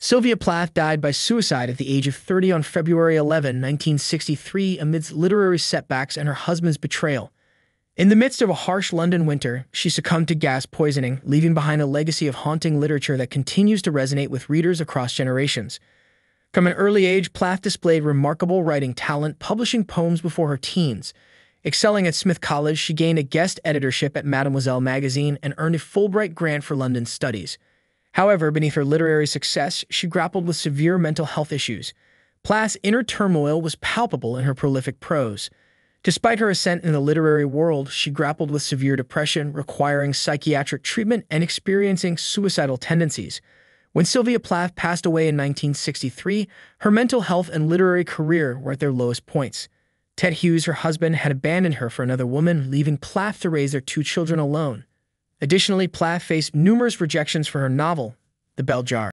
Sylvia Plath died by suicide at the age of 30 on February 11, 1963, amidst literary setbacks and her husband's betrayal. In the midst of a harsh London winter, she succumbed to gas poisoning, leaving behind a legacy of haunting literature that continues to resonate with readers across generations. From an early age, Plath displayed remarkable writing talent, publishing poems before her teens. Excelling at Smith College, she gained a guest editorship at Mademoiselle magazine and earned a Fulbright grant for London studies. However, beneath her literary success, she grappled with severe mental health issues. Plath's inner turmoil was palpable in her prolific prose. Despite her ascent in the literary world, she grappled with severe depression, requiring psychiatric treatment and experiencing suicidal tendencies. When Sylvia Plath passed away in 1963, her mental health and literary career were at their lowest points. Ted Hughes, her husband, had abandoned her for another woman, leaving Plath to raise their two children alone. Additionally, Plath faced numerous rejections for her novel, The Bell Jar.